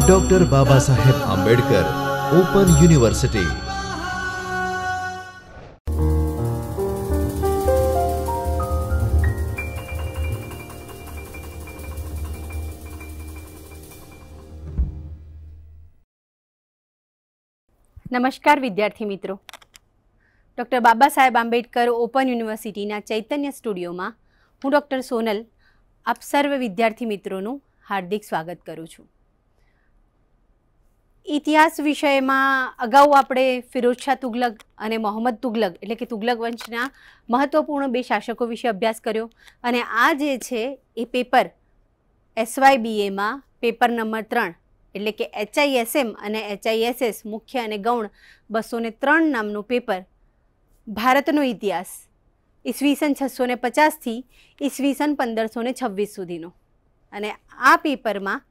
Doctor Baba Saheb Ambedkar open university નમસ્કાર વિદ્યાર્થી મિત્રો. ડૉક્ટર બાબા સાહેબ આંબેડકર ઓપન યુનિવર્સિટીના ચૈતન્ય સ્ટુડિયોમાં હું ડૉક્ટર સોનલ આપ સર્વ વિદ્યાર્થી મિત્રોનું હાર્દિક સ્વાગત કરું છું. ઇતિહાસ વિષયમાં અગાઉ આપણે ફિરોજ શાહ તુગલક અને મોહમ્મદ તુગલક, એટલે કે તુગલક વંશના મહત્ત્વપૂર્ણ બે શાસકો વિશે અભ્યાસ કર્યો અને આ જે છે એ પેપર એસવાયબીએમાં પેપર નંબર ત્રણ, એટલે કે એચઆઈએસએમ અને એચઆઈએસએસ મુખ્ય અને ગૌણ બસો ને ત્રણ નામનું પેપર ભારતનો ઇતિહાસ ઈસવીસન છસો ને પચાસથી ઈસવીસન પંદરસો ને છવ્વીસ સુધીનો. અને આ પેપરમાં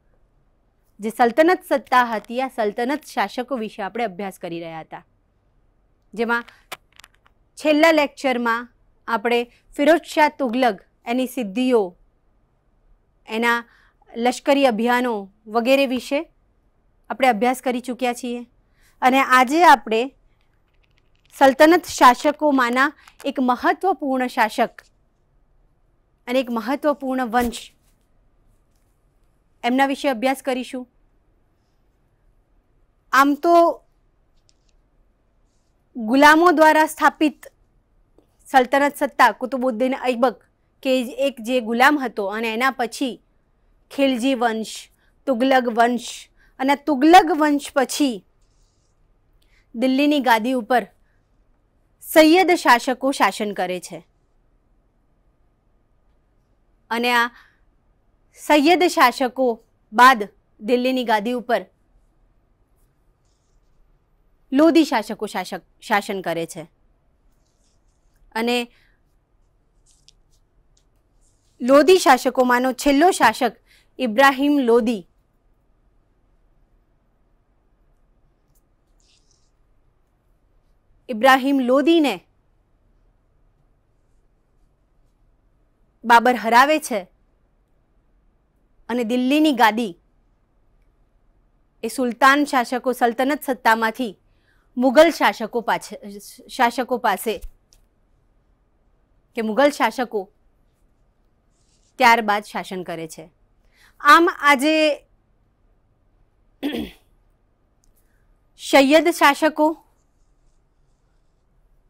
જે સલ્તનત સત્તા હતી, આ સલ્તનત શાસકો વિશે આપણે અભ્યાસ કરી રહ્યા હતા. જેમાં છેલ્લા લેક્ચરમાં આપણે ફિરોજ શાહ તુગલક, એની સિદ્ધિઓ, એના લશ્કરી અભિયાનો વગેરે વિશે આપણે અભ્યાસ કરી ચૂક્યા છીએ. અને આજે આપણે સલ્તનત શાસકોમાંના એક મહત્ત્વપૂર્ણ શાસક અને એક મહત્ત્વપૂર્ણ વંશ એમના વિશે અભ્યાસ કરીશું? આમ તો ગુલામો દ્વારા સ્થાપિત સલ્તનત સત્તા, કુતુબુદ્દીન ઐબક, કે એક જે ગુલામ હતો અને એના પછી ખિલજી વંશ, તુગલક વંશ અને તુગલક વંશ પછી દિલ્હીની ગાદી ઉપર સૈયદ શાસકો શાસન કરે છે. અને આ સૈયદ શાસકો બાદ દિલ્હીની ગાદી ઉપર લોધી શાસકો શાસક શાસન કરે છે. અને લોધી શાસકોમાંનો છેલ્લો શાસક ઇબ્રાહિમ લોધી ઇબ્રાહિમ લોદીને બાબર હરાવે છે. અને દિલ્હીની ગાદી. એ સુલતાન શાસકો, સલ્તનત સત્તામાંથી મુગલ શાસકો પાછે, શાસકો પાસે. કે મુગલ શાસકો ત્યારબાદ શાસન કરે છે. આમ આજે સૈયદ શાસકો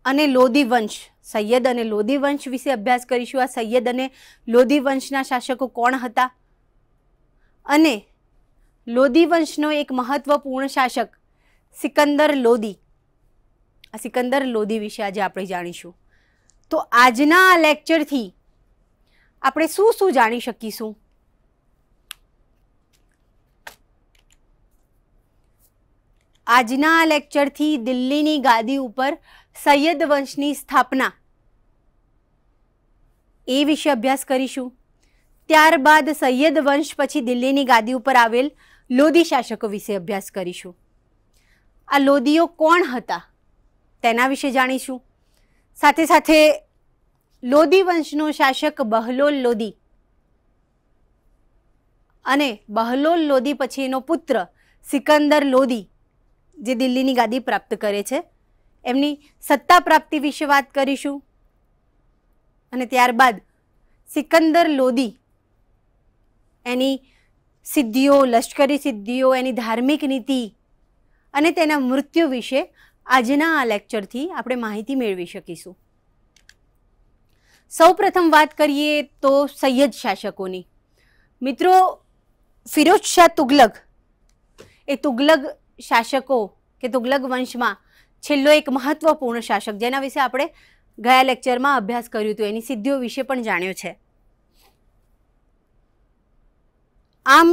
અને લોધી વંશ, સૈયદ અને લોધી વંશ વિશે અભ્યાસ કરીશું. આ સૈયદ અને લોધી વંશના શાસકો કોણ હતા? અને લોધી વંશનો એક મહત્વપૂર્ણ શાસક સિકંદર લોધી આ સિકંદર લોધી વિશે આજે આપણે જાણીશું. તો આજના આ લેક્ચરથી આપણે શું શું જાણી શકીશું? આજના આ લેક્ચરથી દિલ્હીની ગાદી ઉપર સૈયદ વંશની સ્થાપના. એ વિશે અભ્યાસ કરીશું. ત્યારબાદ સૈયદ વંશ પછી દિલ્હીની ગાદી ઉપર આવેલ લોધી શાસકો વિશે અભ્યાસ કરીશું. આ લોદીઓ કોણ હતા તેના વિશે જાણીશું. સાથે સાથે લોદી વંશનો શાસક બહલોલ લોધી અને બહલોલ લોદી પછી એનો પુત્ર સિકંદર લોધી જે દિલ્હીની ગાદી પ્રાપ્ત કરે છે. એમની સત્તા પ્રાપ્તિ વિશે વાત કરીશું. અને ત્યારબાદ સિકંદર લોધી એની સિદ્ધિઓ, લશ્કરી સિદ્ધિઓ, એની ધાર્મિક નીતિ અને તેના મૃત્યુ વિશે આજના આ લેક્ચરથી આપણે માહિતી મેળવી શકીશું. સૌ પ્રથમ વાત કરીએ તો સૈયદ શાસકોની. મિત્રો, ફિરોઝ શાહ તુગલક એ તુગલક શાસકો કે તુગલક વંશમાં છેલ્લો એક મહત્વપૂર્ણ શાસક, જેના વિશે આપણે ગયા લેક્ચરમાં અભ્યાસ કર્યું હતું, એની સિદ્ધિઓ વિશે પણ જાણ્યો છે. આમ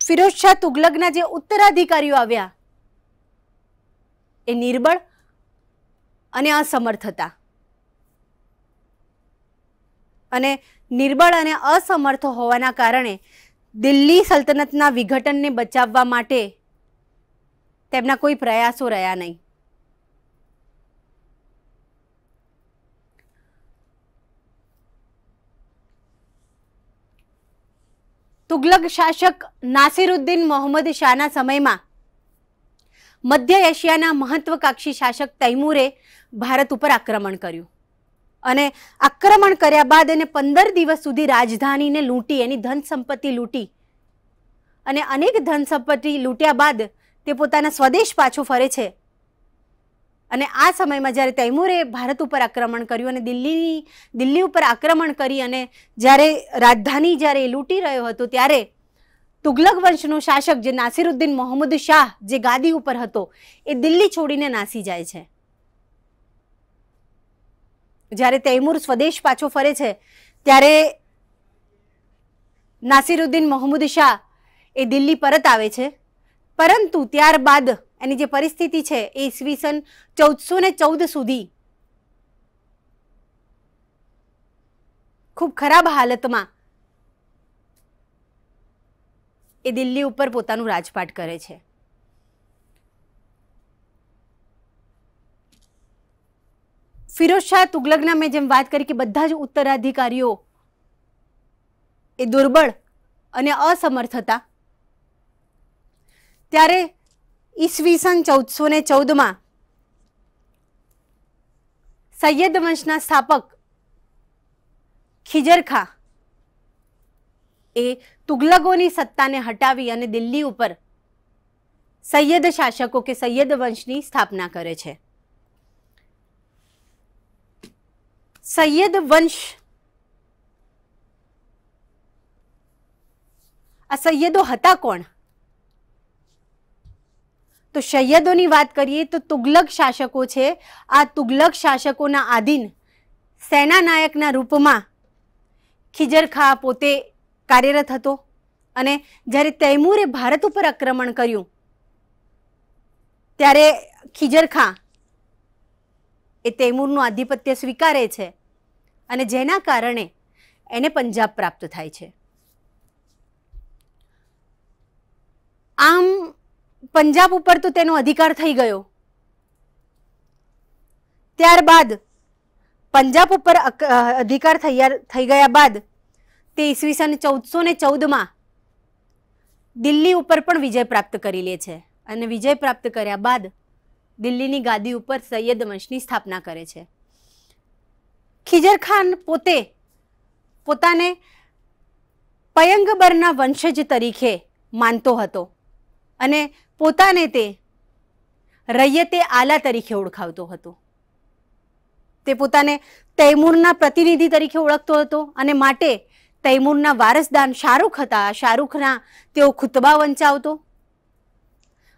ફિરોઝ શાહ તુગલકના જે ઉત્તરાધિકારીઓ આવ્યા, એ નિર્બળ અને અસમર્થ હતા. અને નિર્બળ અને અસમર્થ હોવાના કારણે દિલ્હી સલ્તનતના વિઘટનને બચાવવા માટે તેમના કોઈ પ્રયાસો રહ્યા નહીં. તુગલક શાસક નાસિરુદ્દીન મોહમ્મદ શાહના સમયમાં મધ્ય એશિયાના મહત્વકાંક્ષી શાસક તૈમૂરે ભારત ઉપર આક્રમણ કર્યું. અને આક્રમણ કર્યા બાદ એને પંદર દિવસ સુધી રાજધાનીને લૂંટી, એની ધન સંપત્તિ લૂંટી. અને અનેક ધન સંપત્તિ લૂંટ્યા બાદ તે પોતાના સ્વદેશ પાછો ફરે છે. અને આ સમયમાં જ્યારે તૈમૂરે ભારત ઉપર આક્રમણ કર્યું અને દિલ્હી દિલ્હી ઉપર આક્રમણ કરી અને જ્યારે રાજધાની જ્યારે લૂંટી રહ્યો હતો, ત્યારે તુગલક વંશનો શાસક જે નાસિરુદ્દીન મોહમ્મદ શાહ જે ગાદી ઉપર હતો, એ દિલ્હી છોડીને નાસી જાય છે. જ્યારે તૈમૂર સ્વદેશ પાછો ફરે છે, ત્યારે નાસિરુદ્દીન મોહમ્મદ શાહ એ દિલ્હી પરત આવે છે. પરંતુ ત્યારબાદ એની જે પરિસ્થિતિ છે એ ઈસવીસન ચૌદસો ને ચૌદ સુધી ખૂબ ખરાબ હાલતમાં એ દિલ્હી ઉપર પોતાનું રાજપાટ કરે છે. ફિરોઝ શાહ તુગલકના મેં જેમ વાત કરી કે બધા જ ઉત્તરાધિકારીઓ એ દુર્બળ અને અસમર્થ હતા ત્યારે ઈસવીસન ચૌદસો ને ચૌદમાં સૈયદ વંશના સ્થાપક ખિજરખા એ તુગલકોની સત્તાને હટાવી અને દિલ્હી ઉપર સૈયદ શાસકો કે સૈયદ વંશની સ્થાપના કરે છે. સૈયદ વંશ આ સૈયદો હતા કોણ? તો સૈયદોની વાત કરીએ તો તુગલક શાસકો છે. આ તુગલક શાસકોના આધીન સેનાનાયકના રૂપમાં ખિજર ખા પોતે કાર્યરત હતો અને જ્યારે તૈમૂરે ભારત ઉપર આક્રમણ કર્યું, ત્યારે ખિજર એ તૈમૂરનું આધિપત્ય સ્વીકારે છે અને જેના કારણે એને પંજાબ પ્રાપ્ત થાય છે. આમ પંજાબ ઉપર તો તેનો અધિકાર થઈ ગયો. ત્યારબાદ પંજાબ ઉપર અધિકાર થઈ ગયા બાદ તે ઈસવીસન ચૌદસો ને ચૌદમાં દિલ્હી ઉપર પણ વિજય પ્રાપ્ત કરી લે છે અને વિજય પ્રાપ્ત કર્યા બાદ દિલ્હીની ગાદી ઉપર સૈયદ વંશની સ્થાપના કરે છે. ખિજર ખાન પોતે પોતાને પયંગબરના વંશજ તરીકે માનતો હતો. અને પોતાને તે રૈયતે આલા તરીકે ઓળખાવતો હતો. તે પોતાને તૈમૂરના પ્રતિનિધિ તરીકે ઓળખતો હતો અને માટે તૈમૂરના વારસદાર શાહરૂખ હતા. શાહરૂખના તેઓ ખુતબા વંચાવતો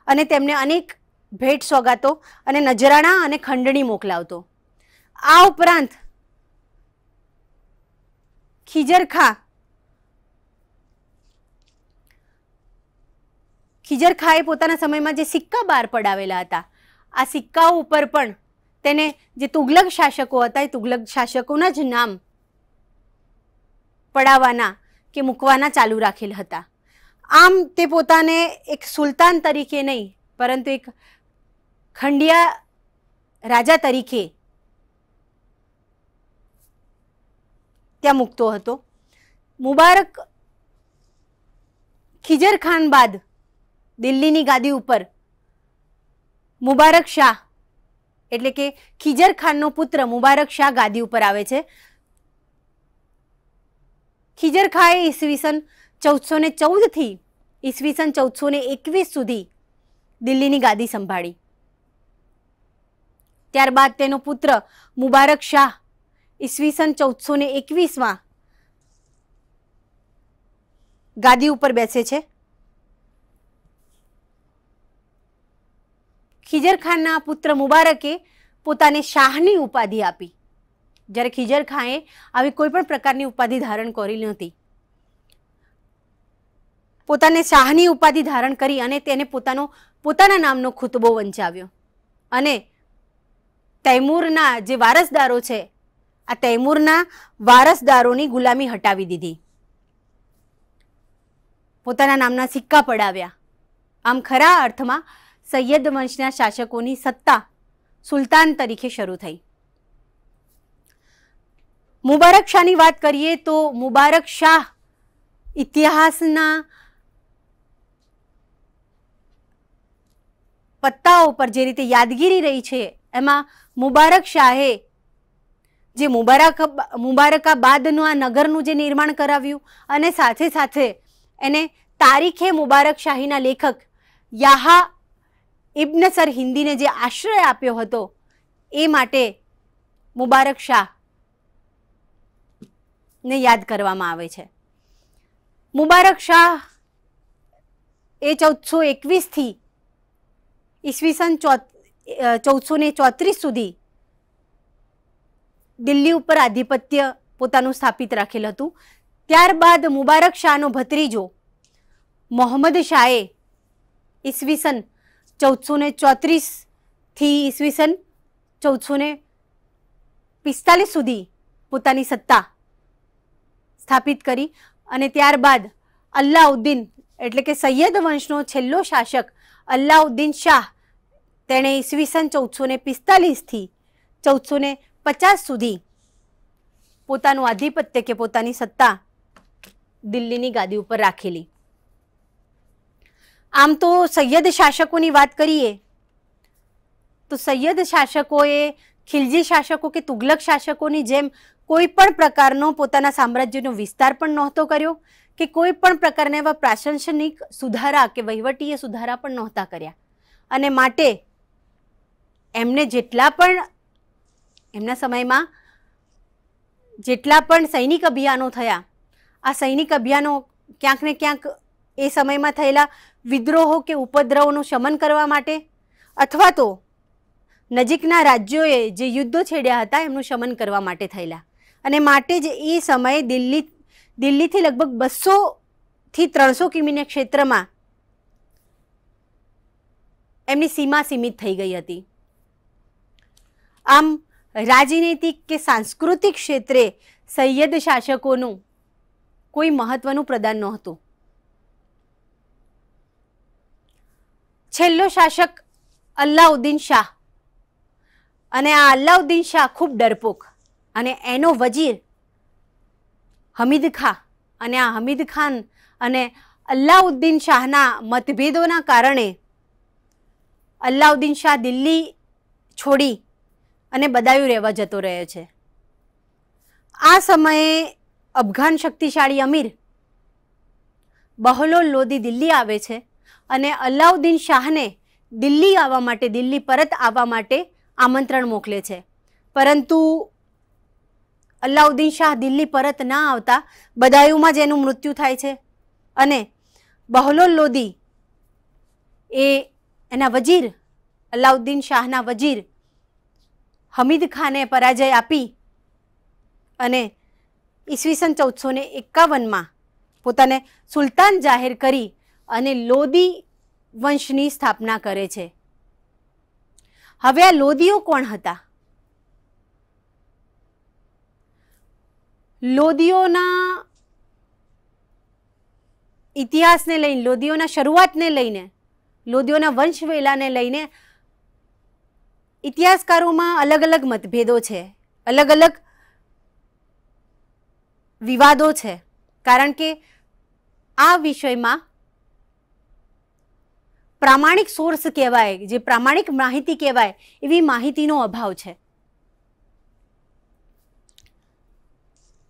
અને તેમને અનેક ભેટ સોગાતો અને નજરાણા અને ખંડણી મોકલાવતો. આ ઉપરાંત ખિજર ખા ખિજર ખાએ પોતાના સમયમાં જે સિક્કા બહાર પડાવેલા હતા. આ સિક્કાઓ ઉપર પણ તેને જે તુગલક શાસકો હતા, એ તુગલક શાસકોના જ નામ પડાવવાના કે મૂકવાના ચાલુ રાખેલ હતા. આમ તે પોતાને એક સુલતાન તરીકે નહીં, પરંતુ એક ખંડિયા રાજા તરીકે ત્યાં મૂકતો હતો. મુબારક ખિજર ખાન બાદ દિલ્હીની ગાદી ઉપર. મુબારક શાહ. એટલે કે ખીજર ખાનનો પુત્ર મુબારક શાહ ગાદી ઉપર આવે છે. ખીજર ખાએ ઈસવીસન ચૌદસો ને ચૌદથી ઈસવીસન ચૌદસો ને એકવીસ સુધી દિલ્હીની ગાદી સંભાળી. ત્યારબાદ તેનો પુત્ર મુબારક શાહ ઈસવીસન ચૌદસો ને એકવીસમાં ગાદી ઉપર બેસે છે. ખિજર ખાનના પુત્ર મુબારકે પોતાને શાહની ઉપાધિ આપી. જ્યારે ખિજર ખાંએ આવી કોઈ પણ પ્રકારની ઉપાધિ ધારણ કરી નહોતી. પોતાને શાહની ઉપાધિ ધારણ કરી અને તેને પોતાનો, પોતાના નામનો ખુતબો વંચાવ્યો. અને તૈમૂરના જે વારસદારો છે, આ તૈમૂરના વારસદારોની ગુલામી હટાવી દીધી. પોતાના નામના સિક્કા પડાવ્યા. આમ ખરા અર્થમાં સૈયદ વંશના શાસકોની સત્તા સુલતાન તરીકે શરૂ થઈ. મુબારક શાહની વાત કરીએ તો મુબારક શાહ ઇતિહાસના પત્તાઓ પર જે રીતે યાદગીરી રહી છે, એમાં મુબારક શાહે જે મુબારક, મુબારકાબાદનું આ નગરનું જે નિર્માણ કરાવ્યું અને સાથે સાથે એને તારીખે મુબારક શાહીના લેખક યાહા ઇબ્ન સર હિન્દીને જે આશ્રય આપ્યો હતો, એ માટે મુબારક શાહ ને યાદ કરવામાં આવે છે. મુબારક શાહ એ ચૌદસો એકવીસથી ઈસવીસન ચૌદસો ને ચોત્રીસ સુધી દિલ્હી ઉપર આધિપત્ય પોતાનું સ્થાપિત રાખેલ હતું. ત્યારબાદ મુબારક શાહનો ભત્રીજો મોહમ્મદ શાહે ઈસવીસન ચૌદસો ને ચોત્રીસથી ઈસવીસન ચૌદસો ને પિસ્તાલીસ સુધી પોતાની સત્તા સ્થાપિત કરી અને ત્યારબાદ અલ્લાઉદ્દીન એટલે કે સૈયદ વંશનો છેલ્લો શાસક અલ્લાઉદ્દીન શાહ તેણે ઈસવીસન ચૌદસો ને પિસ્તાલીસથી ચૌદસો ને પચાસ સુધી પોતાનું આધિપત્ય કે પોતાની સત્તા દિલ્હીની ગાદી ઉપર રાખેલી. આમ તો સૈયદ શાસકોની વાત કરીએ, તો સૈયદ શાસકોએ, ખિલજી શાસકો કે તુગલક શાસકોની જેમ કોઈ પણ પ્રકારનો પોતાના સામ્રાજ્યનો વિસ્તાર પણ નહોતો કર્યો કે કોઈ પણ પ્રકારના એવા પ્રાશંસનિક સુધારા કે વહીવટીય સુધારા પણ નહોતા કર્યા. અને માટે એમને જેટલા પણ, એમના સમયમાં જેટલા પણ સૈનિક અભિયાનો થયા, આ સૈનિક અભિયાનો ક્યાંક ને ક્યાંક એ સમયમાં થયેલા વિદ્રોહો કે ઉપદ્રવોનું શમન કરવા માટે? અથવા તો નજીકના રાજ્યોએ જે યુદ્ધો છેડ્યા હતા, એમનું શમન કરવા માટે થયેલા. અને માટે જ એ સમયે દિલ્હી, દિલ્હીથી લગભગ બસોથી ત્રણસો કિમીના ક્ષેત્રમાં એમની સીમા સીમિત થઈ ગઈ હતી. આમ રાજનૈતિક કે સાંસ્કૃતિક ક્ષેત્રે સૈયદ શાસકોનું કોઈ મહત્વનું પ્રદાન નહોતું. છેલ્લો શાસક અલ્લાઉદ્દીન શાહ. અને આ અલ્લાઉદ્દીન શાહ ખૂબ ડરપોક. અને એનો વજીર હમીદ ખા અને આ હમીદ ખાન અને અલ્લાઉદ્દીન શાહના મતભેદોના કારણે અલ્લાઉદ્દીન શાહ દિલ્હી છોડી અને બદાયું રહેવા જતો રહ્યો છે. આ સમયે અફઘાન શક્તિશાળી અમીર બહલોલ લોદી દિલ્હી આવે છે. અને અલાઉદ્દીન શાહને દિલ્હી આવવા માટે, દિલ્હી પરત આવવા માટે આમંત્રણ મોકલે છે. પરંતુ અલાઉદ્દીન શાહ દિલ્હી પરત ના આવતા બદાયુમાં જ એનું મૃત્યુ થાય છે. અને બહલોલ લોદી એ એના વજીર, અલાઉદ્દીન શાહના વજીર હમીદ ખાને પરાજય આપી અને ઈસવીસન ચૌદસો ને એકાવનમાં પોતાને સુલતાન જાહેર કરી અને લોદી વંશની સ્થાપના કરે છે. હવે આ લોદીઓ કોણ હતા? લોદીઓના ઇતિહાસને લઈને, લોદીઓના શરૂઆતને લઈને, લોદીઓના વંશવેલાને લઈને ઇતિહાસકારોમાં અલગ અલગ મતભેદો છે. અલગ અલગ વિવાદો છે. કારણ કે આ વિષયમાં પ્રામાણિક સોર્સ કહેવાય, જે પ્રામાણિક માહિતી કહેવાય, એવી માહિતીનો અભાવ છે.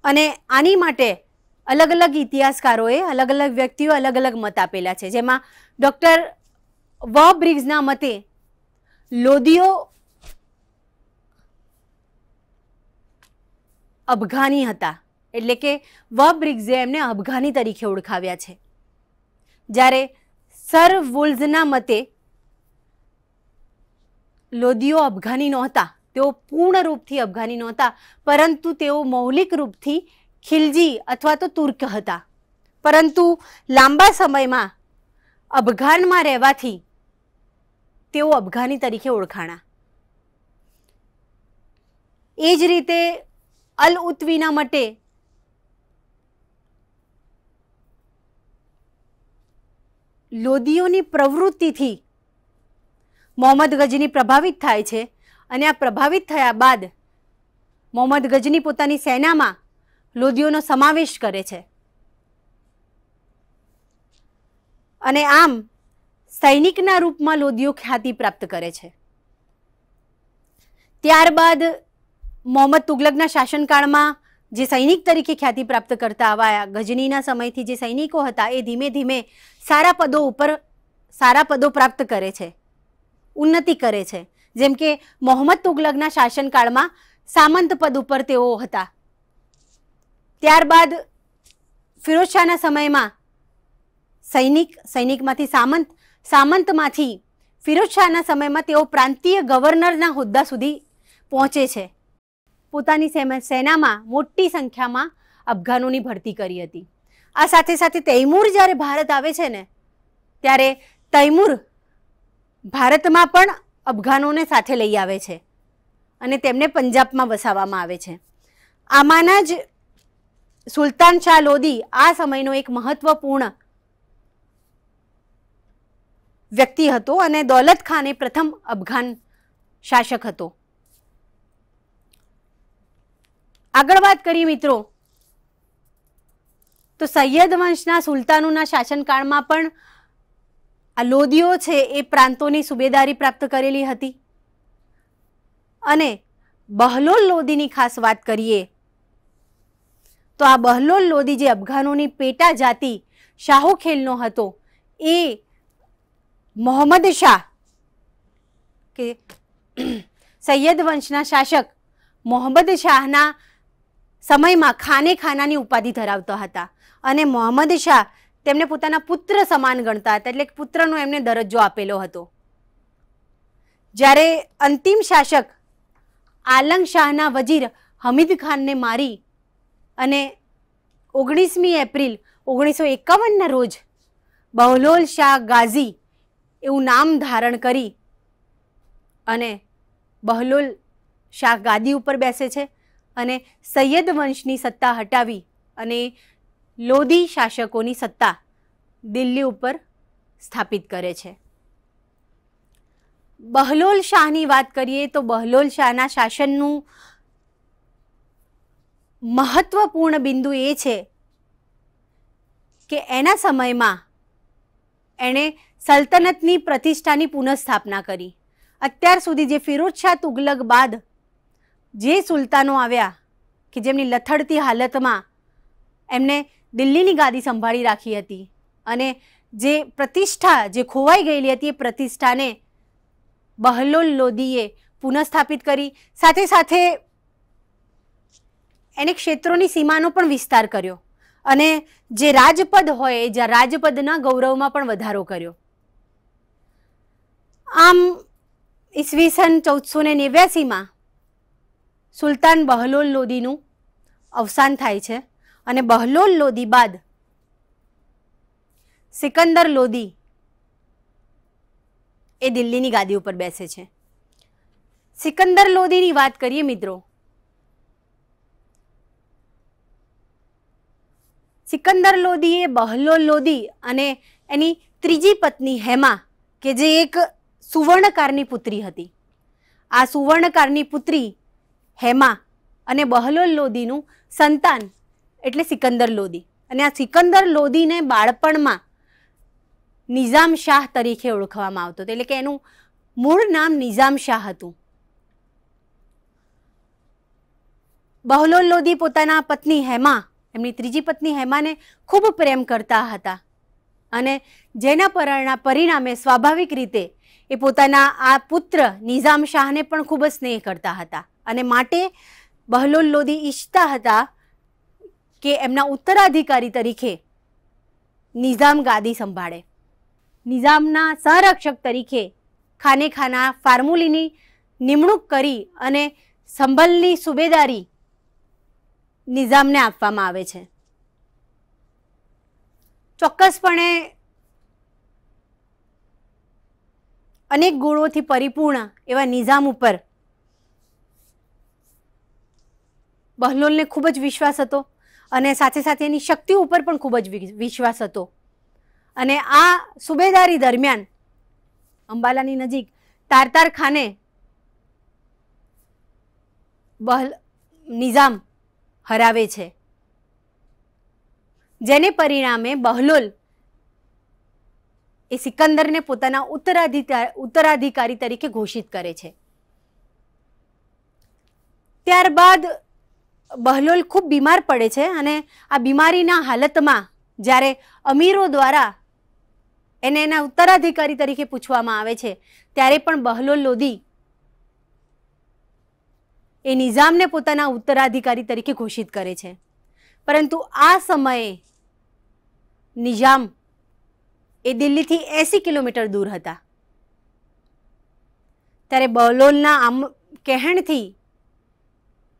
અને આની માટે અલગ અલગ ઇતિહાસકારોએ અલગ અલગ વ્યક્તિઓ અલગ અલગ મત આપેલા છે. જેમાં ડૉક્ટર વ બ્રિગ્સના મતે લોદીઓ અફઘાની હતા. એટલે કે વ બ્રિગ્સે એમને અફઘાની તરીકે ઓળખાવ્યા છે. જ્યારે સર વુલ્ઝના મતે લોદીઓ અફઘાની નહોતા. તેઓ પૂર્ણ રૂપથી અફઘાની નહોતા, પરંતુ તેઓ મૌલિક રૂપથી ખિલજી અથવા તો તુર્ક હતા. પરંતુ લાંબા સમયમાં અફઘાનમાં રહેવાથી તેઓ અફઘાની તરીકે ઓળખાણા. એ જ રીતે અલ ઉત્વીના મતે લોદીઓની પ્રવૃત્તિથી મોહમ્મદ ગજની પ્રભાવિત થાય છે અને આ પ્રભાવિત થયા બાદ મોહમ્મદ ગજની પોતાની સેનામાં લોદીઓનો સમાવેશ કરે છે. અને આમ સૈનિકના રૂપમાં લોદીઓ ખ્યાતિ પ્રાપ્ત કરે છે. ત્યારબાદ મોહમ્મદ તુગલકના શાસનકાળમાં જે સૈનિક તરીકે ખ્યાતિ પ્રાપ્ત કરતા આવ્યા, ગજનીના સમયથી જે સૈનિકો હતા એ ધીમે ધીમે સારા પદો ઉપર સારા પદો પ્રાપ્ત કરે છે, ઉન્નતિ કરે છે. જેમ કે મોહમ્મદ તુગલકના શાસનકાળમાં સામંત પદ ઉપર તેઓ હતા. ત્યારબાદ ફિરોજ શાહના સમયમાં સૈનિક, સૈનિકમાંથી સામંત, સામંતમાંથી ફિરોજ શાહના સમયમાં તેઓ પ્રાંતીય ગવર્નરના હોદ્દા સુધી પહોંચે છે. પોતાની સેનામાં મોટી સંખ્યામાં અફઘાનોની ભરતી કરી હતી. આ સાથે સાથે તૈમૂર જ્યારે ભારત આવે છે ને, ત્યારે તૈમૂર ભારતમાં પણ અફઘાનોને સાથે લઈ આવે છે અને તેમને પંજાબમાં વસાવવામાં આવે છે. આમાંના જ સુલતાન શાહ લોદી આ સમયનો એક મહત્વપૂર્ણ વ્યક્તિ હતો અને દૌલત ખાને પ્રથમ અફઘાન શાસક હતો. આગળ વાત કરીએ મિત્રો. તો સૈયદ વંશના સુલતાનોના શાસનકાળમાં પણ આ લોદીઓ છે એ પ્રાંતોની સુબેદારી પ્રાપ્ત કરેલી હતી. અને બહલોલ લોદીની ખાસ વાત કરીએ, તો આ બહલોલ લોદી જે અફઘાનોની પેટા જાતિ શાહુખેલનો હતો, એ મોહમ્મદ શાહ કે સૈયદ વંશના શાસક મોહમ્મદ શાહના સમયમાં ખાને ખાનાની ઉપાધિ ધરાવતા હતા. અને મોહમ્મદ શાહ તેમને પોતાના પુત્ર સમાન ગણતા હતા, એટલે પુત્રનો એમને દરજ્જો આપેલો હતો. જ્યારે અંતિમ શાસક આલમ શાહના વજીર હમીદ ખાનને મારી અને ઓગણીસમી એપ્રિલ ઓગણીસો એકાવનના રોજ બહલોલ શાહ ગાઝી એવું નામ ધારણ કરી અને બહલોલ શાહ ગાદી ઉપર બેસે છે. અને સૈયદ વંશની સત્તા હટાવી અને લોધી શાસકોની સત્તા દિલ્હી ઉપર સ્થાપિત કરે છે. બહલોલ શાહની વાત કરીએ તો બહલોલ શાહના શાસનનું મહત્વપૂર્ણ બિંદુ એ છે કે એના સમયમાં એણે સલ્તનતની પ્રતિષ્ઠાની પુનઃસ્થાપના કરી. અત્યાર સુધી જે ફિરોજ શાહ તુગલક બાદ જે સુલતાનો આવ્યા કે જેમની લથડતી હાલતમાં એમને દિલ્હીની ગાદી સંભાળી રાખી હતી અને જે પ્રતિષ્ઠા જે ખોવાઈ ગયેલી હતી એ પ્રતિષ્ઠાને બહલોલ લોદીએ પુનઃસ્થાપિત કરી. સાથે સાથે એને ક્ષેત્રોની સીમાનો પણ વિસ્તાર કર્યો અને જે રાજપદ હોય એ જ્યાં રાજપદના ગૌરવમાં પણ વધારો કર્યો. આમ ઈસવીસન ચૌદસો ને નેવ્યાસીમાં સુલતાન બહલોલ લોદીનું અવસાન થાય છે અને બહલોલ લોદી બાદ સિકંદર લોદી એ દિલ્હીની ગાદી ઉપર બેસે છે. સિકંદર લોદીની વાત કરીએ મિત્રો. સિકંદર લોદી એ બહલોલ લોદી અને એની ત્રીજી પત્ની હેમા કે જે એક સુવર્ણકારની પુત્રી હતી. આ સુવર્ણકારની પુત્રી હેમા અને બહલોલ લોદીનું સંતાન, એટલે સિકંદર લોદી. અને આ સિકંદર લોદીને બાળપણમાં નિઝામ શાહ તરીકે ઓળખવામાં આવતો હતો. એટલે કે એનું મૂળ નામ નિઝામ શાહ હતું. બહલોલ લોદી પોતાના પત્ની હેમા, એમની ત્રીજી પત્ની હેમાને ખૂબ પ્રેમ કરતા હતા. અને જેના પરણના પરિણામે સ્વાભાવિક રીતે એ પોતાના આ પુત્ર નિઝામ શાહને પણ ખૂબ જ સ્નેહ કરતા હતા. અને માટે બહલોલ લોદી ઈચ્છતા હતા કે એમના ઉત્તરાધિકારી તરીકે નિઝામ ગાદી સંભાળે. નિઝામના સંરક્ષક તરીકે ખાને ખાના ફાર્મુલીની નિમણૂક કરી અને સંભલની સુબેદારી નિઝામને આપવામાં આવે છે. ચોક્કસપણે અનેક ગુણોથી પરિપૂર્ણ એવા નિઝામ ઉપર બહલોલને ખૂબ જ વિશ્વાસ હતો અને સાથે સાથે એની શક્તિ ઉપર પણ ખૂબ જ વિશ્વાસ હતો. અને આ સુબેદારી દરમિયાન અંબાલાની નજીક તારતાર ખાને બહલ નિઝામ હરાવે છે. જેને પરિણામે બહલોલ એ સિકંદરને પોતાના ઉત્તરાધિકાર ઉત્તરાધિકારી તરીકે ઘોષિત કરે છે. ત્યારબાદ બહલોલ ખૂબ બીમાર પડે છે અને આ બીમારીના હાલતમાં જ્યારે અમીરો દ્વારા એને એના ઉત્તરાધિકારી તરીકે પૂછવામાં આવે છે, ત્યારે પણ બહલોલ લોધી એ નિઝામને પોતાના ઉત્તરાધિકારી તરીકે ઘોષિત કરે છે. પરંતુ આ સમયે નિઝામ એ દિલ્હીથી એંસી કિલોમીટર દૂર હતા. ત્યારે બહલોલના આમ કહેણથી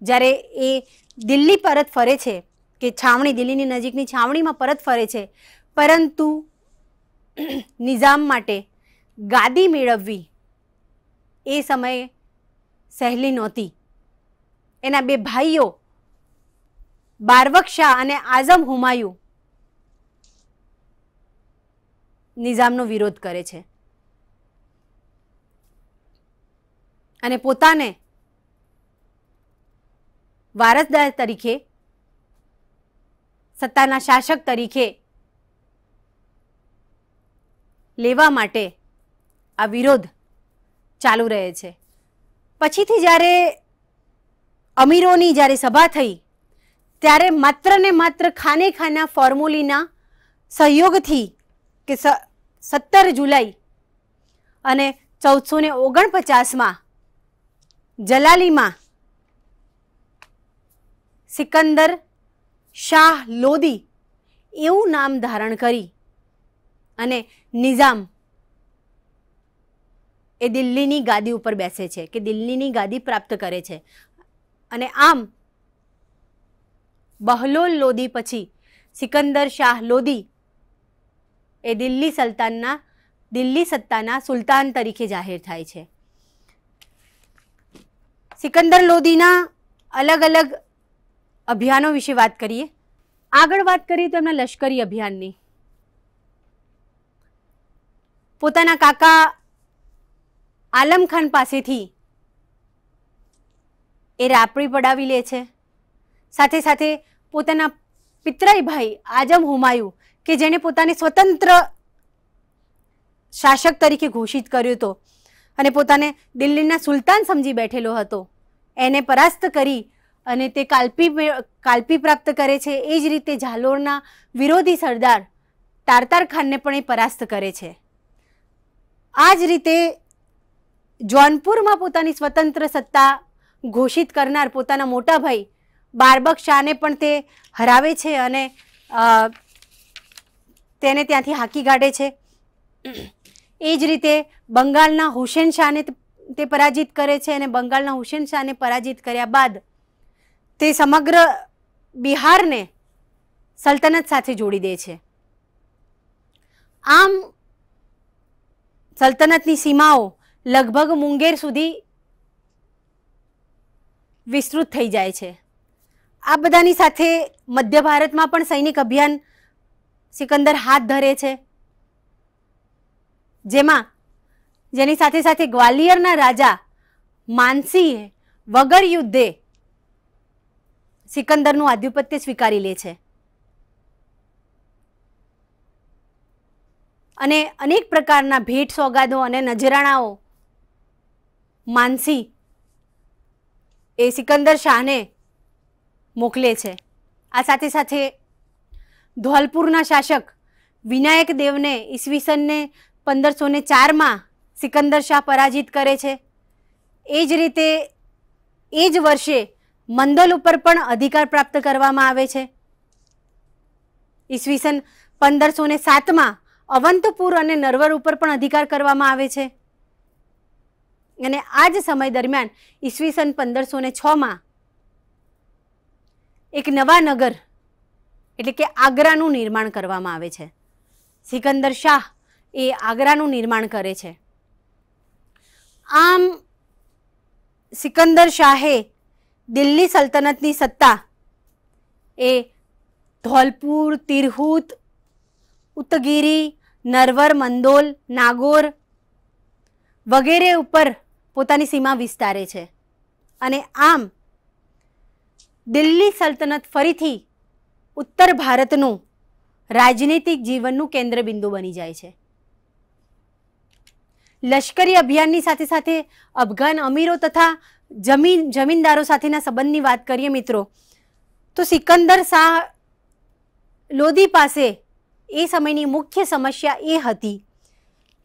જ્યારે એ દિલ્હી પરત ફરે છે કે છાવણી, દિલ્હીની નજીકની છાવણીમાં પરત ફરે છે, પરંતુ નિઝામ માટે ગાદી મેળવવી એ સમયે સહેલી નહોતી. એના બે ભાઈઓ, બારવક શાહ અને આઝમ હુમાયુ, નિઝામનો વિરોધ કરે છે. અને પોતાને વારસદાર તરીકે, સત્તાના શાસક તરીકે લેવા માટે આ વિરોધ ચાલુ રહે છે. પછીથી જ્યારે અમીરોની જ્યારે સભા થઈ, ત્યારે માત્ર ને માત્ર ખાને ખાના ફોર્મ્યુલીના સહયોગથી કે સત્તર જુલાઈ અને ચૌદસો ને ઓગણપચાસમાં જલાલીમાં સિકંદર શાહ લોદી એવું નામ ધારણ કરી અને નિઝામ એ દિલ્હીની ગાદી ઉપર બેસે છે કે દિલ્હીની ગાદી પ્રાપ્ત કરે છે. અને આમ બહલોલ લોદી પછી સિકંદર શાહ લોદી એ દિલ્હી સલ્તાનના, દિલ્હી સત્તાના સુલતાન તરીકે જાહેર થાય છે. સિકંદર લોદીના અલગ અલગ અભિયાનો વિશે વાત કરીએ? આગળ વાત કરીએ તો એમના લશ્કરી અભિયાનની. પોતાના કાકા આલમ ખાન પાસેથી એ રાપડી પડાવી લે છે. સાથે સાથે પોતાના પિતરાઈ ભાઈ આજમ હુમાયુ, કે જેણે પોતાને સ્વતંત્ર શાસક તરીકે ઘોષિત કર્યો હતો અને પોતાને દિલ્હીના સુલતાન સમજી બેઠેલો હતો. એને પરાસ્ત કરી અને તે કાલ્પી કાલ્પી પ્રાપ્ત કરે છે, એ જ રીતે ઝાલોરના વિરોધી સરદાર તારતાર ખાનને પણ એ પરાસ્ત કરે છે. આ જ રીતે જોનપુરમાં પોતાની સ્વતંત્ર સત્તા ઘોષિત કરનાર પોતાના મોટા ભાઈ બારબક શાહને પણ તે હરાવે છે અને તેને ત્યાંથી હાકી કાઢે છે. એ જ રીતે બંગાળના હુસેન શાહને તે પરાજિત કરે છે અને બંગાળના હુસેન શાહને પરાજિત કર્યા બાદ તે સમગ્ર બિહારને સલ્તનત સાથે જોડી દે છે. આમ સલ્તનતની સીમાઓ લગભગ મુંગેર સુધી વિસ્તૃત થઈ જાય છે. આ બધાની સાથે મધ્ય ભારતમાં પણ સૈનિક અભિયાન સિકંદર હાથ ધરે છે. જેમાં જેની સાથે સાથે ગ્વાલિયરના રાજા માનસિંહ વગર યુદ્ધે સિકંદરનું આધિપત્ય સ્વીકારી લે છે. અને અનેક પ્રકારના ભેટ સોગાદો અને નજરાણાઓ માનસી એ સિકંદર શાહને મોકલે છે. આ સાથે સાથે ધોલપુરના શાસક વિનાયક દેવને ઈસવીસનને પંદરસો ને ચારમાં સિકંદર શાહ પરાજિત કરે છે. એ જ રીતે એ જ વર્ષે મંદોલ ઉપર પણ અધિકાર પ્રાપ્ત કરવામાં આવે છે. ઈસવીસન પંદરસો ને સાતમાં અવંતપુર અને નરવર ઉપર પણ અધિકાર કરવામાં આવે છે. અને આ જ સમય દરમિયાન ઈસવીસન પંદરસો ને છમાં એક નવા નગર એટલે કે આગ્રાનું નિર્માણ કરવામાં આવે છે. સિકંદર શાહ એ આગ્રાનું નિર્માણ કરે છે. આમ સિકંદર શાહે દિલ્હી સલ્તનતની સત્તા એ ધોલપુર, તિરહુત, ઉત્તગીરી, નરવર, મંદોલ, નાગોર વગેરે ઉપર પોતાની સીમા વિસ્તારે છે. અને આમ દિલ્હી સલ્તનત ફરીથી ઉત્તર ભારતનું રાજનૈતિક જીવનનું કેન્દ્રબિંદુ બની જાય છે. લશ્કરી અભિયાનની સાથે સાથે અફઘાન અમીરો તથા જમીન, જમીનદારો સાથેના સંબંધની વાત કરીએ મિત્રો, તો સિકંદર શાહ લોધી પાસે એ સમયની મુખ્ય સમસ્યા એ હતી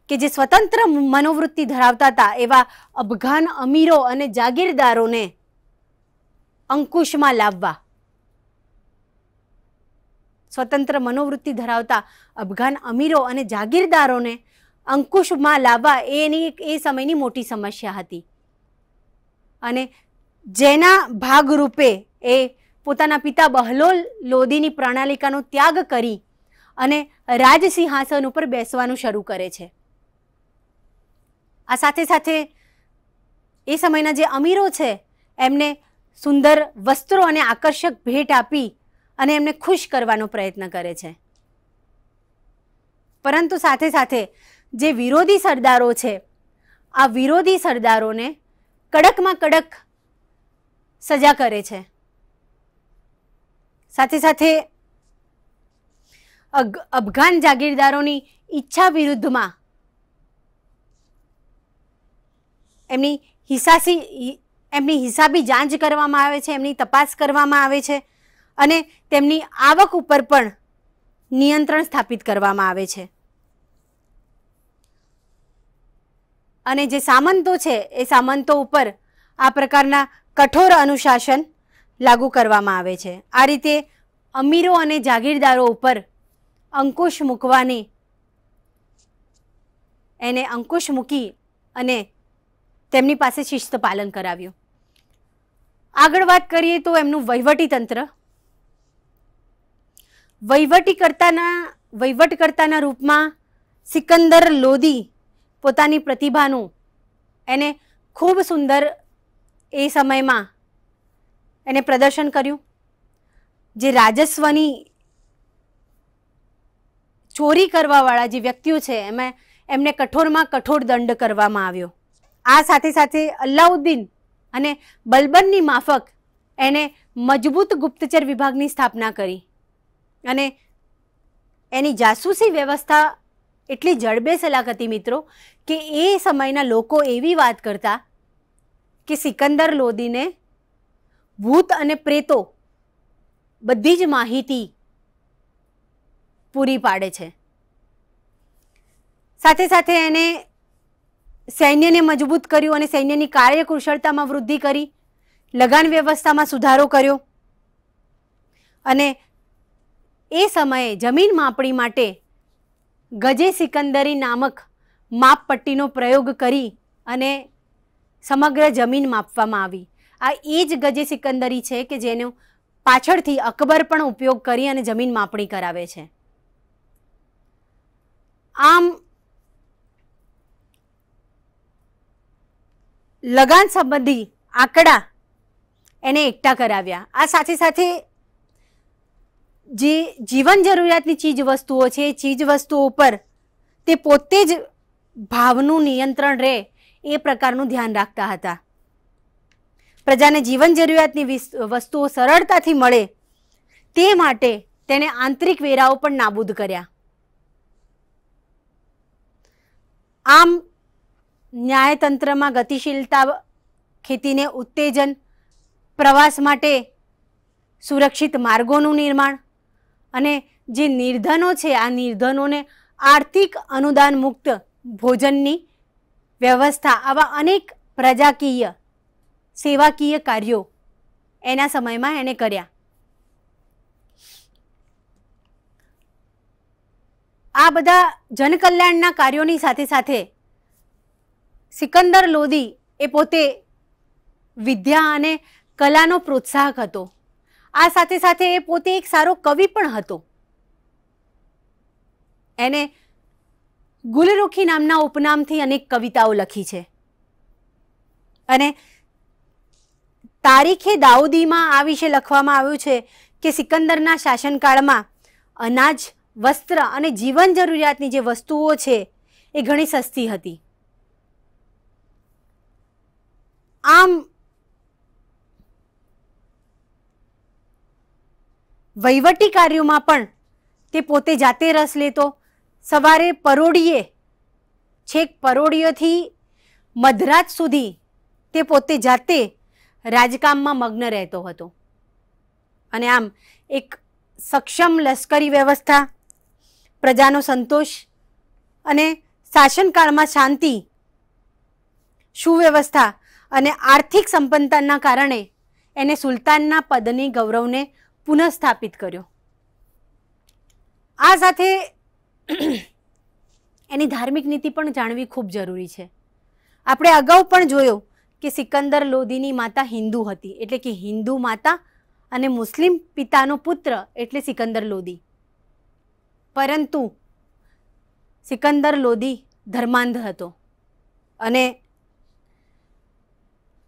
કે જે સ્વતંત્ર મનોવૃત્તિ ધરાવતા હતા એવા અફઘાન અમીરો અને જાગીરદારોને અંકુશમાં લાવવા. સ્વતંત્ર મનોવૃત્તિ ધરાવતા અફઘાન અમીરો અને જાગીરદારોને અંકુશમાં લાવવા એની, એ સમયની મોટી સમસ્યા હતી. અને જેના ભાગરૂપે એ પોતાના પિતા બહલોલ લોધીની પ્રણાલિકાનો ત્યાગ કરી અને રાજસિંહાસન ઉપર બેસવાનું શરૂ કરે છે. આ સાથે સાથે એ સમયના જે અમીરો છે, એમને સુંદર વસ્ત્રો અને આકર્ષક ભેટ આપી અને એમને ખુશ કરવાનો પ્રયત્ન કરે છે. પરંતુ સાથે સાથે જે વિરોધી સરદારો છે, આ વિરોધી સરદારોને કડકમાં કડક સજા કરે છે. સાથે સાથે અફઘાન જાગીરદારોની ઈચ્છા વિરુદ્ધમાં એમની હિસાસી એમની હિસાબી જાંચ કરવામાં આવે છે, એમની તપાસ કરવામાં આવે છે અને તેમની આવક ઉપર પણ નિયંત્રણ સ્થાપિત કરવામાં આવે છે. અને જે સામંતો છે, એ સામંતો ઉપર આ પ્રકારના કઠોર અનુશાસન લાગુ કરવામાં આવે છે. આ રીતે અમીરો અને જાગીરદારો ઉપર અંકુશ મૂકવાની એને અંકુશ મૂકી અને તેમની પાસે શિસ્ત પાલન કરાવ્યું. આગળ વાત કરીએ તો એમનું વહીવટી તંત્ર વહીવટીકર્તાના, વહીવટકર્તાના રૂપમાં સિકંદર લોધી પોતાની પ્રતિભાનું એને ખૂબ સુંદર એ સમયમાં એને પ્રદર્શન કર્યું. જે રાજસ્વની ચોરી કરવાવાળા જે વ્યક્તિઓ છે, એમાં એમને કઠોરમાં કઠોર દંડ કરવામાં આવ્યો. આ સાથે સાથે અલ્લાઉદ્દીન અને બલબનની માફક એને મજબૂત ગુપ્તચર વિભાગની સ્થાપના કરી અને એની જાસૂસી વ્યવસ્થા એટલી જડબે સલાક હતી મિત્રો કે એ સમયના લોકો એવી વાત કરતા કે સિકંદર લોદીને ભૂત અને પ્રેતો બધી જ માહિતી પૂરી પાડે છે. સાથે સાથે એને સૈન્યને મજબૂત કર્યું અને સૈન્યની કાર્યકુશળતામાં વૃદ્ધિ કરી લગાન વ્યવસ્થામાં સુધારો કર્યો અને એ સમયે જમીન માપણી માટે ગજે સિકંદરી નામક માપપટ્ટીનો પ્રયોગ કરી અને સમગ્ર જમીન માપવામાં આવી. આ એ જ ગજે સિકંદરી છે કે જેનો પાછળથી અકબર પણ ઉપયોગ કરી અને જમીન માપણી કરાવે છે. આમ, લગાન સંબંધી આંકડા એને એકઠા કરાવ્યા. આ સાથે સાથે જે જીવન જરૂરિયાતની ચીજ વસ્તુઓ છે, એ ચીજ વસ્તુઓ ઉપર તે પોતે જ ભાવનું નિયંત્રણ રહે એ પ્રકારનું ધ્યાન રાખતા હતા. પ્રજાને જીવન જરૂરિયાતની વસ્તુઓ સરળતાથી મળે તે માટે તેણે આંતરિક વેરાઓ પણ નાબૂદ કર્યા. આમ ન્યાયતંત્રમાં ગતિશીલતા ખેતીને ઉત્તેજન, પ્રવાસ માટે સુરક્ષિત માર્ગોનું નિર્માણ અને જે નિર્ધનો છે, આ નિર્ધનોને આર્થિક અનુદાન મુક્ત ભોજનની વ્યવસ્થા, આવા અનેક પ્રજાકીય સેવાકીય કાર્યો એના સમયમાં એણે કર્યા. આ બધા જનકલ્યાણના કાર્યોની સાથે સાથે સિકંદર લોધી એ પોતે વિદ્યા અને કલાનો પ્રોત્સાહક હતો. આ સાથે સાથે એ પોતે એક સારો કવિ પણ હતો. એને ગુલરુખી નામના ઉપનામથી અનેક કવિતાઓ લખી છે. અને તારીખે દાઉદીમાં આ વિશે લખવામાં આવ્યું છે કે સિકંદરના શાસનકાળમાં અનાજ, વસ્ત્ર અને જીવન જરૂરિયાતની જે વસ્તુઓ છે એ ઘણી સસ્તી હતી. આમ વહીવટી કાર્યોમાં પણ તે પોતે જાતે રસ લેતો. સવારે પરોડીએ છેક પરોડિયોથી મધરાત સુધી તે પોતે જાતે રાજકામમાં મગ્ન રહેતો હતો. અને આમ એક સક્ષમ, લશ્કરી વ્યવસ્થા, પ્રજાનો સંતોષ અને શાસનકાળમાં શાંતિ, સુવ્યવસ્થા અને આર્થિક સંપન્નતાના કારણે એને સુલતાનના પદની ગૌરવને પુનઃસ્થાપિત કર્યો. આ સાથે એની ધાર્મિક નીતિ પણ જાણવી ખૂબ જરૂરી છે. આપણે અગાઉ પણ જોયો કે સિકંદર લોધીની માતા હિન્દુ હતી, એટલે કે હિન્દુ માતા અને મુસ્લિમ પિતાનો પુત્ર એટલે સિકંદર લોધી પરંતુ સિકંદર લોધી ધર્માંધ હતો અને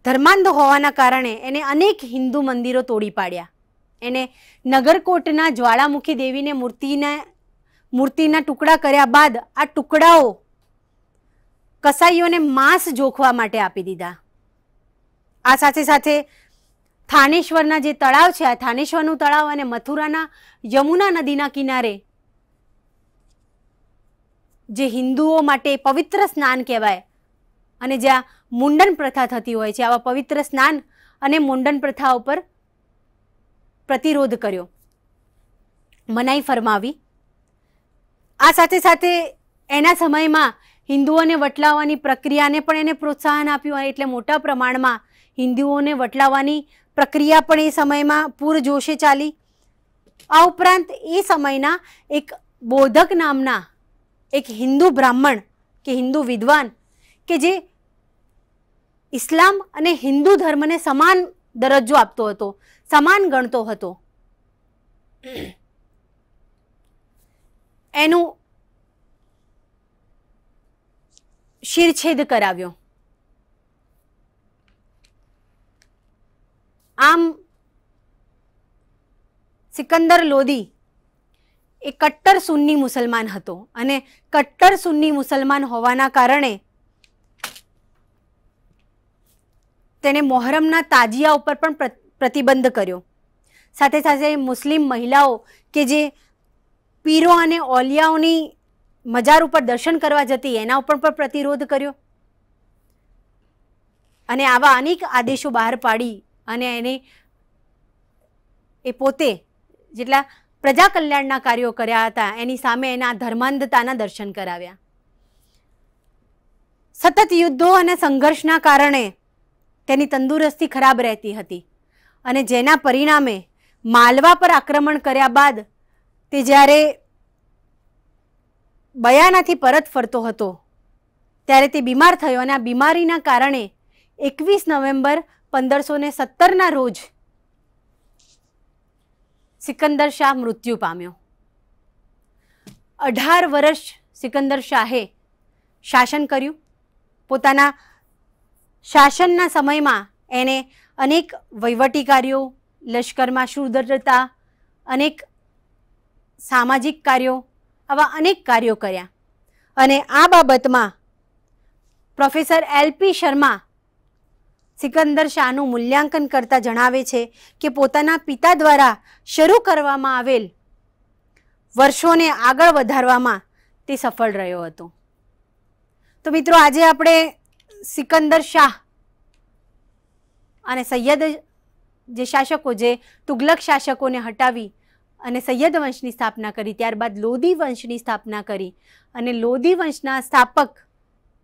ધર્માંધ હોવાના કારણે એને અનેક હિન્દુ મંદિરો તોડી પાડ્યા. એને નગરકોટના જ્વાળામુખી દેવીને મૂર્તિને મૂર્તિના ટુકડા કર્યા બાદ આ ટુકડાઓ કસાઈઓને માંસ જોખવા માટે આપી દીધા. આ સાથે સાથે થાનેશ્વરના જે તળાવ છે, આ થાનેશ્વરનું તળાવ અને મથુરાના યમુના નદીના કિનારે જે હિન્દુઓ માટે પવિત્ર સ્નાન કહેવાય અને જ્યાં મુંડન પ્રથા થતી હોય છે, આવા પવિત્ર સ્નાન અને મુંડન પ્રથા ઉપર પ્રતિરોધ કર્યો. મનાઈ ફરમાવી. આ સાથે સાથે એના સમયમાં હિન્દુઓને વટલાવવાની પ્રક્રિયાને પણ એને પ્રોત્સાહન આપ્યું એટલે મોટા પ્રમાણમાં હિન્દુઓને વટલાવવાની પ્રક્રિયા પણ એ સમયમાં પૂરજોશે ચાલી. આ ઉપરાંત એ સમયના એક બોધક નામના એક હિન્દુ બ્રાહ્મણ કે હિન્દુ વિદ્વાન કે જે ઇસ્લામ અને હિન્દુ ધર્મને સમાન દરજ્જો આપતો હતો. સમાન ગણતો હતો. એનું શિરછેદ કરાવ્યો. આમ સિકંદર લોદી એ કટ્ટર સુન્ની મુસલમાન હતો અને કટ્ટર સુન્ની મુસલમાન હોવાના કારણે તેણે મોહરમના તાજિયા ઉપર પણ પ્રતિબંધ કર્યો. સાથે સાથે મુસ્લિમ મહિલાઓ કે જે પીરો અને ઓલિયાઓની મજાર ઉપર દર્શન કરવા જતી, એના ઉપર પણ પ્રતિરોધ કર્યો. અને આવા અનેક આદેશો બહાર પાડી અને એને એ પોતે જેટલા પ્રજા કલ્યાણના કાર્યો કર્યા હતા, એની સામે એના ધર્માંધતાના દર્શન કરાવ્યા. સતત યુદ્ધો અને સંઘર્ષના કારણે તેની તંદુરસ્તી ખરાબ રહેતી હતી. અને જેના પરિણામે માલવા પર આક્રમણ કર્યા બાદ તે જ્યારે બયાનાથી પરત ફરતો હતો, ત્યારે તે બીમાર થયો અને આ બીમારીના કારણે એકવીસ નવેમ્બર પંદરસો ને સત્તરના રોજ સિકંદર શાહ મૃત્યુ પામ્યો. અઢાર વર્ષ સિકંદર શાહે શાસન કર્યું. પોતાના શાસનના સમયમાં એણે અનેક વહીવટી કાર્યો લશ્કરમાં શુદ્ધતા અનેક સામાજિક કાર્યો, આવા અનેક કાર્યો કર્યા. અને આ બાબતમાં professor L P Sharma Sikandar શાહનું મૂલ્યાંકન કરતા જણાવે છે કે પોતાના પિતા દ્વારા શરૂ કરવામાં આવેલ વર્ષોને આગળ વધારવામાં તે સફળ રહ્યો હતો. તો મિત્રો, આજે આપણે સિકંદર શાહ અને સૈયદ જે શાસકો જે તુગલક શાસકોને હટાવી અને સૈયદ વંશની સ્થાપના કરી, ત્યારબાદ લોદી વંશની સ્થાપના કરી અને લોદી વંશના સ્થાપક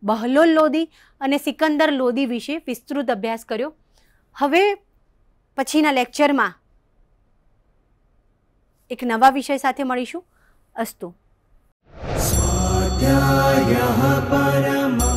બહલોલ લોદી અને સિકંદર લોદી વિશે વિસ્તૃત અભ્યાસ કર્યો. હવે પછીના લેક્ચરમાં એક નવા વિષય સાથે મળીશું. અસ્તુ. પરમા